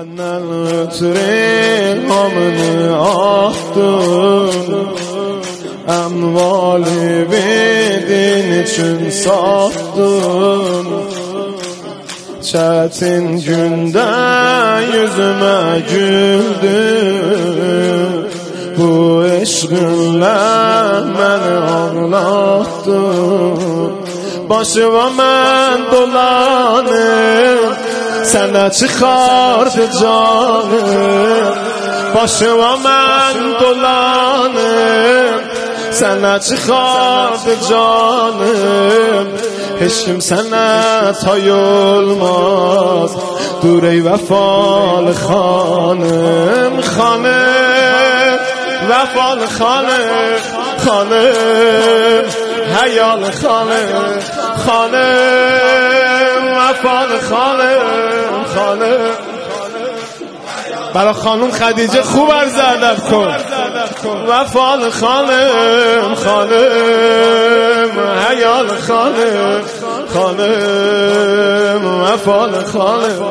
Məndən ötürü hamını axdın Əmvali bidin üçün saxdın Çətin gündə yüzümə güldün Bu eşqinlə məni ağlatdın Başıma mən dolanım سنت خار به جانه باشه و من دلانه سنت خار به جانه هشم سنت های علماز دوری و فال خانم خانه. و فال خانه خانه. هیال خانه خانه. Vefalı hanım Hanım برا خانم خدیجه خوب عرض ادب کن. وفال خانم خانم حیال خانم خانم وفال خانم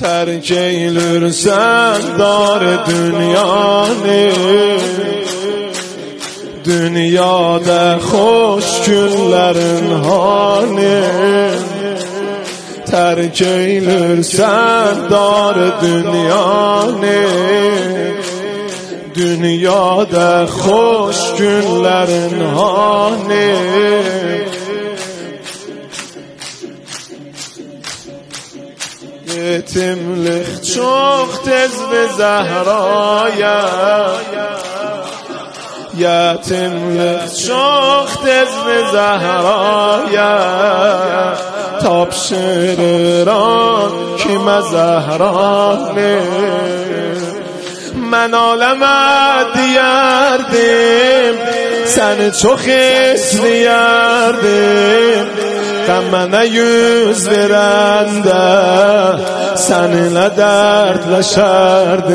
terk eylürsen dar dünyanı Dünyada hoş günlerin hani terk eylürsen dar dünyanı Dünyada hoş günlerin hani Yetimlik یا تم شخت از زهرا یا تاب شدران که ما نه من عالم دیار دم سن تو خس دیار که من یوز درد سن لدرد لشاردم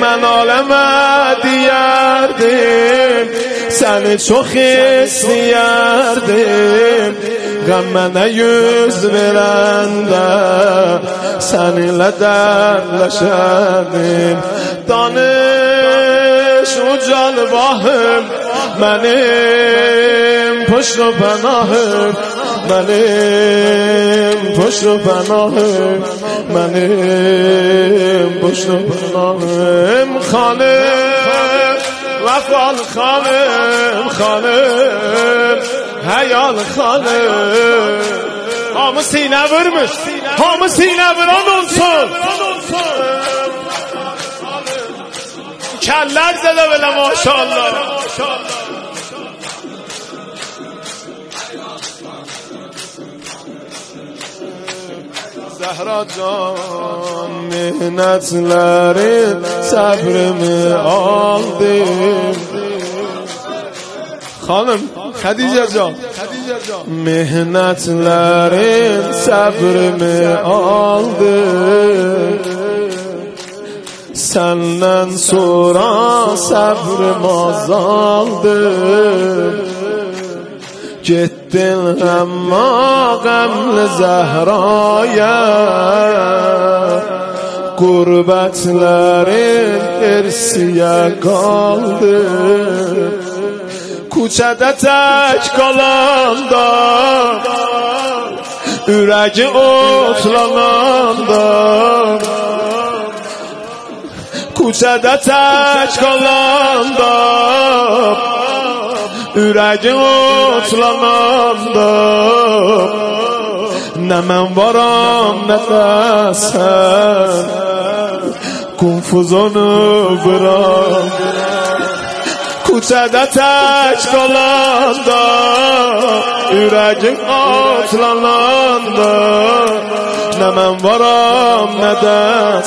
من عالم کرده سن چو خیستی یرده غم من یوز برنده. سن لدر لشنده دانش و جان باهم. منیم پشت و پناهم. منیم پشت و پناهم. منیم پشت و پناهم. خانم وفال خانم خانم hayal خانم Hamı sinə vurmuş. Hamı sinə vuran olsun. Kəllər zədə belə maşallah. زهرا جان مهنت لاره صبر می آمدی خانم خدیجه جان مهنت لاره صبر می آمدی سنن سورا صبر ما زالدی Gittin amma qəmli Zəhraya Qurbətlərin irsiyə qaldı Küçədə tək qalanda Ürəgi otlananda Küçədə tək qalanda Ürəgim otlananda Nə mən varam, nə də sən Konfuzonu bırak Küçədə tək qalanda Ürəgim otlananda Nə mən varam, nə də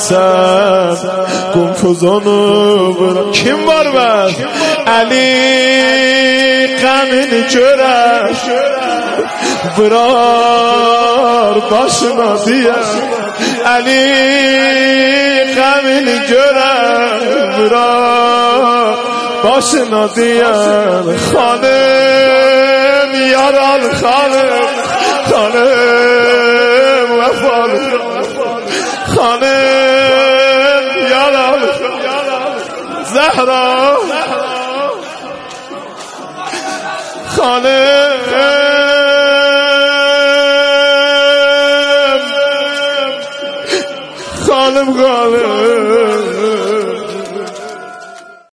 sən Konfuzonu bırak Kim var ben? Ali qəmini görər Vırar başına diyə Əli qəmini görər باشه نازیان خانم یاران خانم خانم وفال خانم یاران زهرا خانم خانم خانم